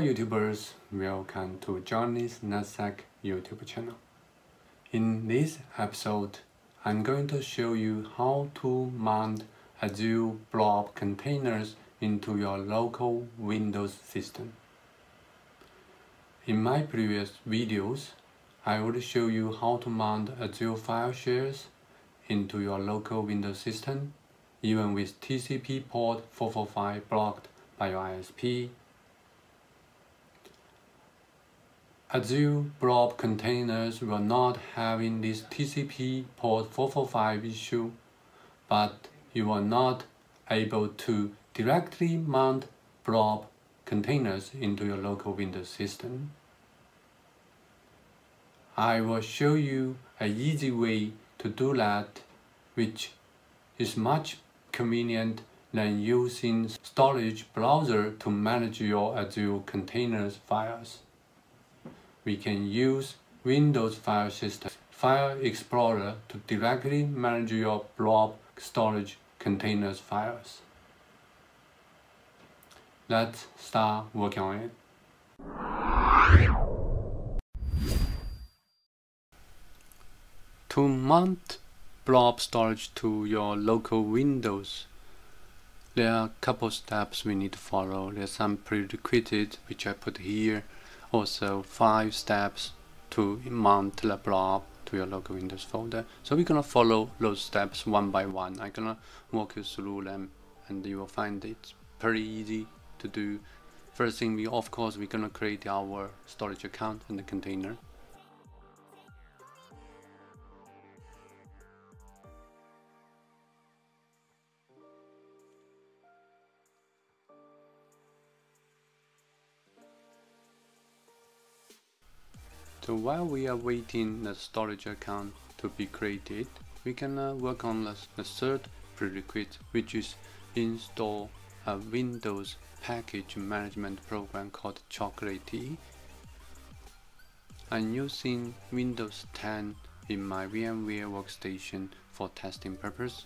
YouTubers, welcome to Johnny's NetSec YouTube channel. In this episode, I'm going to show you how to mount Azure Blob containers into your local Windows system. In my previous videos, I would show you how to mount Azure file shares into your local Windows system, even with TCP port 445 blocked by your ISP Azure blob containers will not having this TCP port 445 issue, but you are not able to directly mount blob containers into your local Windows system. I will show you an easy way to do that, which is much convenient than using storage browser to manage your Azure containers files we can use Windows File System File Explorer to directly manage your blob storage containers files. Let's start working on it. To mount blob storage to your local Windows, there are a couple steps we need to follow. There's some prerequisites which I put here also five steps to mount the blob to your local Windows folder. So we're gonna follow those steps one by one. I'm gonna walk you through them and you will find it's pretty easy to do. First thing we of course we're gonna create our storage account in the container. While we are waiting the storage account to be created, we can uh, work on the, the third prerequisite, which is install a Windows package management program called Chocolatey. I'm using Windows 10 in my VMware workstation for testing purpose.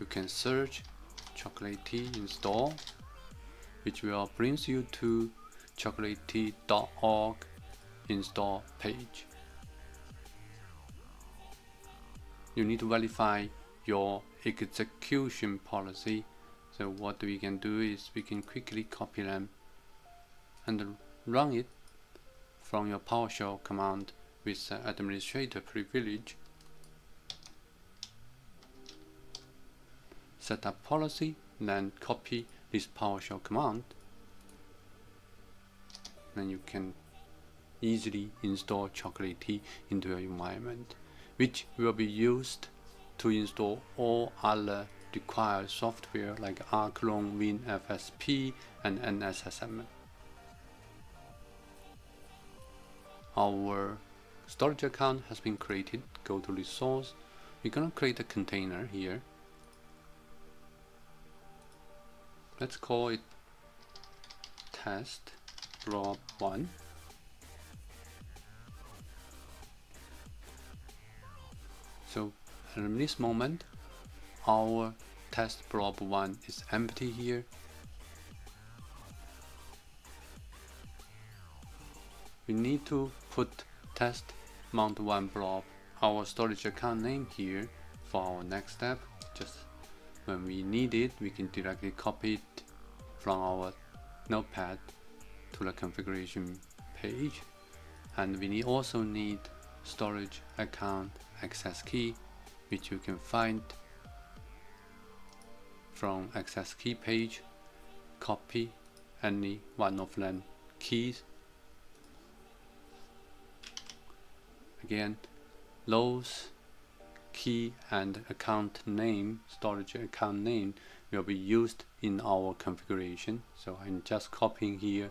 You can search Chocolatey install, which will bring you to chocolatey.org install page. You need to verify your execution policy. So what we can do is we can quickly copy them and run it from your PowerShell command with administrator privilege. Set up policy, then copy this PowerShell command then you can easily install Chocolatey into your environment, which will be used to install all other required software like rclone, WinFSP, and NSSM. Our storage account has been created. Go to resource. We're gonna create a container here. Let's call it test blob 1 so at this moment our test blob 1 is empty here. We need to put test mount 1 blob our storage account name here for our next step. Just when we need it we can directly copy it from our notepad to the configuration page. And we need also need storage account access key which you can find from access key page. Copy any one of them keys. Again those key and account name storage account name will be used in our configuration. So I'm just copying here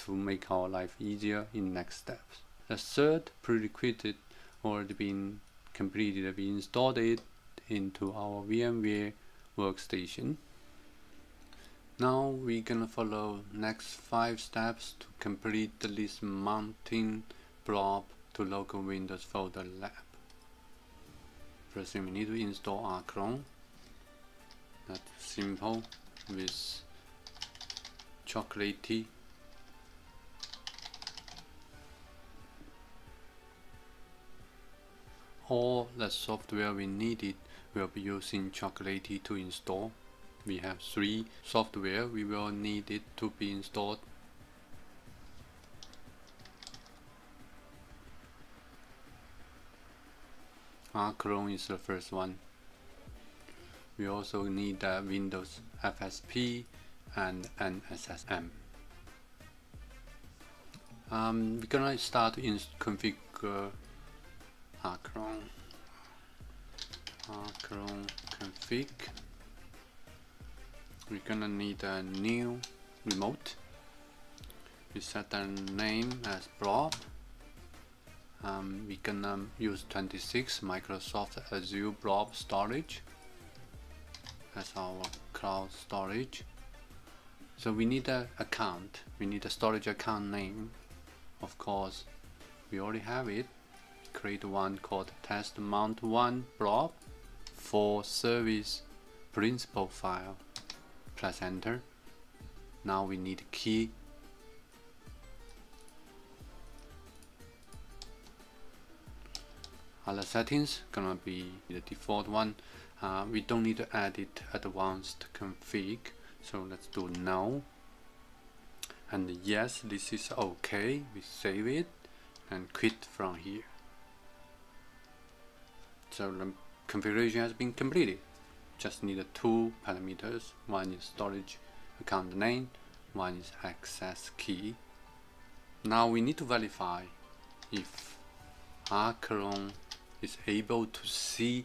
to make our life easier in next steps. The third prerequisite already been completed. We installed it into our VMware workstation. Now we're gonna follow next five steps to complete this mounting blob to local Windows folder lab. First thing we need to install rclone. That's simple with chocolatey all the software we needed will be using chocolatey to install. We have three software we will need it to be installed. rclone is the first one. We also need uh, Windows FSP and NSSM um, we're gonna start in configure rclone rclone config. We're gonna need a new remote. We set the name as blob um, we gonna use 26 Microsoft Azure blob storage as our cloud storage. So we need an account. We need a storage account name. Of course we already have it create one called test mount one blob for service principal file press enter now we need key. Other settings gonna be the default one. Uh, we don't need to add it advanced config so let's do no and yes this is okay. We save it and quit from here so the configuration has been completed just need two parameters. One is storage account name, one is access key. Now we need to verify if rclone is able to see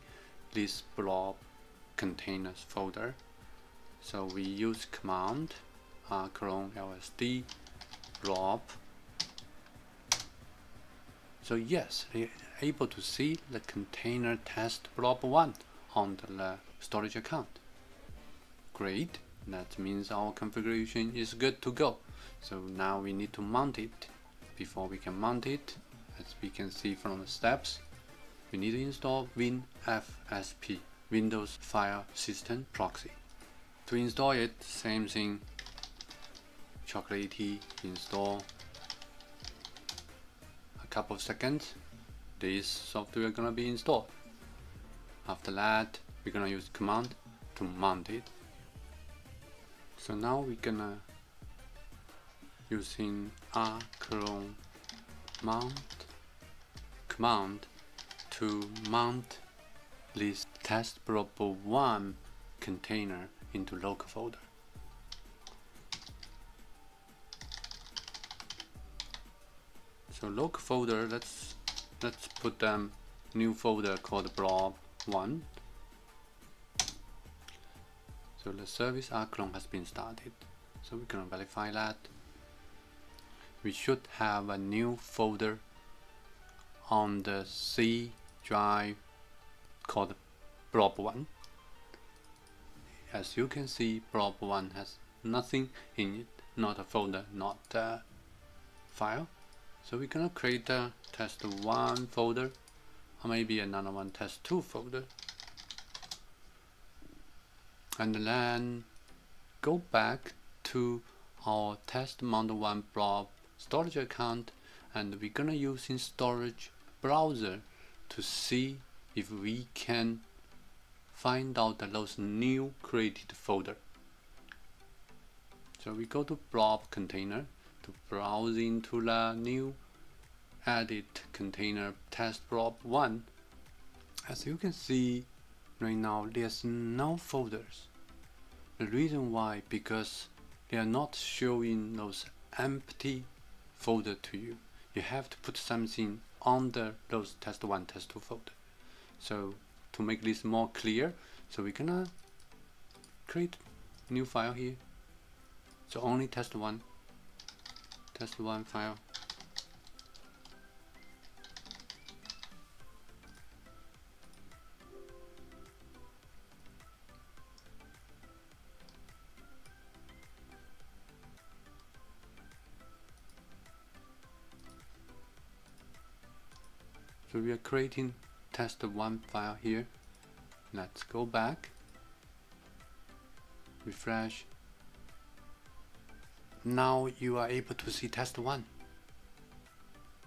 this blob containers folder. So we use command rclone lsd blob. So yes, able to see the container test blob 1 on the storage account. Great, that means our configuration is good to go. So now we need to mount it. Before we can mount it, as we can see from the steps, we need to install WinFSP, Windows File System Proxy. To install it, same thing, chocolatey install a couple of seconds, this software gonna be installed. After that, we're gonna use command to mount it so now we're gonna using rclone mount command to mount this test blob 1 container into local folder so local folder let's let's put them new folder called blob 1 so the service rclone has been started. So we can verify that. We should have a new folder on the C drive called blob1. As you can see, blob1 has nothing in it, not a folder, not a file. So we're gonna create a test1 folder or maybe another one test2 folder. And then go back to our test mount one blob storage account and we're gonna use in storage browser to see if we can find out those new created folder. So we go to blob container to browse into the new added container test blob 1 as you can see right now there's no folders. The reason why because they are not showing those empty folder to you. You have to put something under those test1 test2 folder. So to make this more clear so we're gonna create new file here. So only test1 test1 file So we are creating test1 file here. Let's go back, refresh, now you are able to see test 1.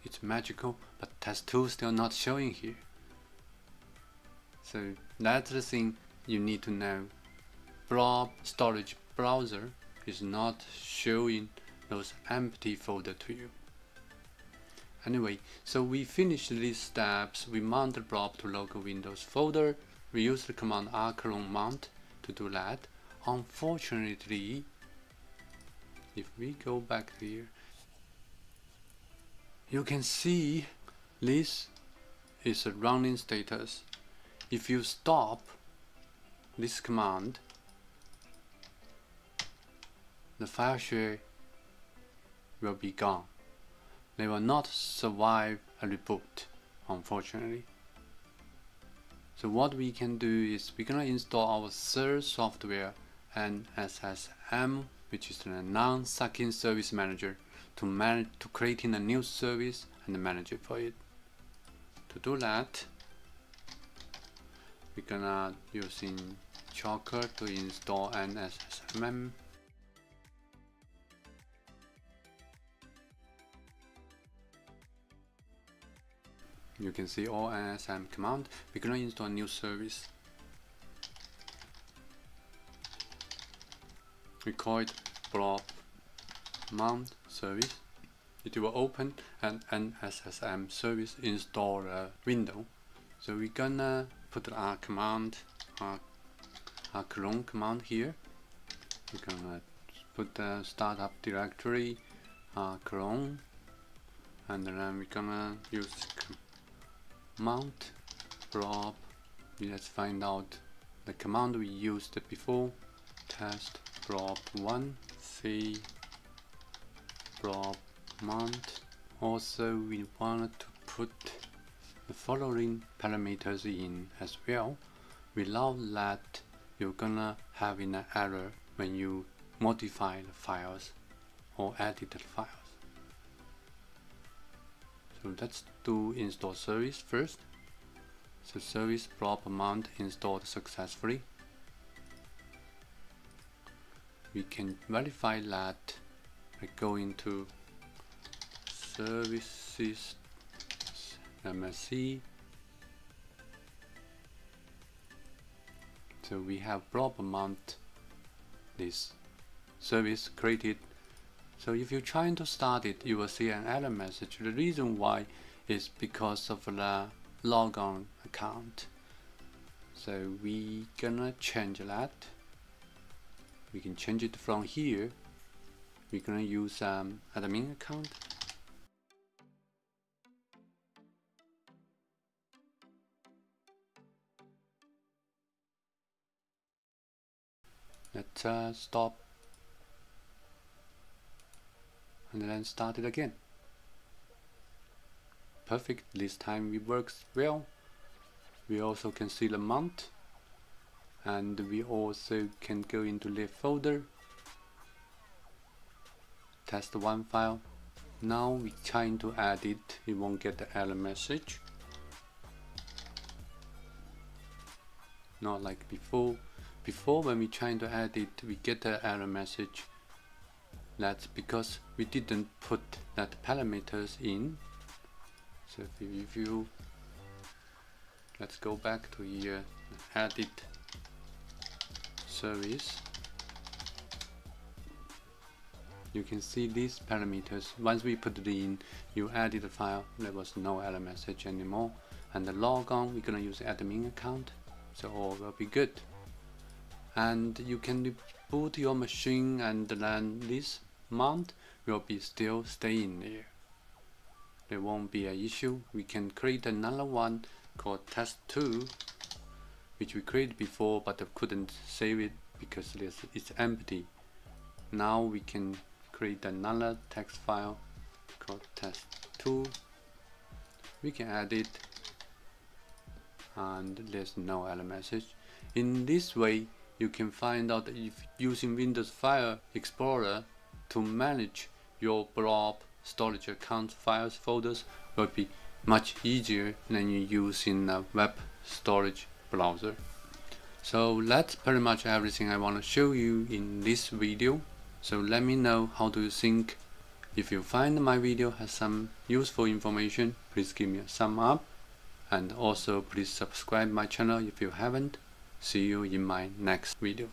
It's magical, but test 2 still not showing here. So that's the thing you need to know. Blob storage browser is not showing those empty folder to you. Anyway, so we finished these steps. We mount the blob to local Windows folder. We use the command rclone mount to do that. Unfortunately, if we go back here, you can see this is a running status. If you stop this command, the file share will be gone. They will not survive a reboot, unfortunately. So what we can do is we're gonna install our third software NSSM, which is the non-sucking service manager, to manage to creating a new service and manage it for it. To do that, we're gonna using Chocker to install NSSM you can see all NSM command. We're gonna install a new service. We call it blob mount service. It will open an NSSM service installer uh, window. So we're gonna put our command, our, rclone command here. We're gonna put the startup directory, rclone, and then we're gonna use mount blob let's find out the command we used before test blob 1 c blob mount also we wanted to put the following parameters in as well without that you're gonna have an error when you modify the files or edit the files so let's do install service first. So service blob mount installed successfully. We can verify that by going to services MSC. So we have blob mount this service created so if you're trying to start it, you will see an error message. The reason why is because of the logon account. So we gonna change that. We can change it from here. We're gonna use um, admin account. Let's uh, stop and then start it again. Perfect, this time it works well. We also can see the mount and we also can go into the folder. Test one file. Now we trying to add it. We won't get the error message. Not like before. Before when we trying to add it we get the error message. That's because we didn't put that parameters in. So if if you let's go back to here edit service. You can see these parameters. Once we put it in you added the file. There was no error message anymore. And the logon we're gonna use admin account. So all will be good. And you can boot your machine and then this mount will be still staying there. There won't be an issue. We can create another one called test2 which we created before but I couldn't save it because it's empty. Now we can create another text file called test2. We can add it and there's no error message. In this way you can find out if using Windows File Explorer to manage your blob storage account files folders will be much easier than you use in a web storage browser. So that's pretty much everything I want to show you in this video. So let me know how do you think. If you find my video has some useful information, please give me a thumb up. And also please subscribe my channel if you haven't. See you in my next video.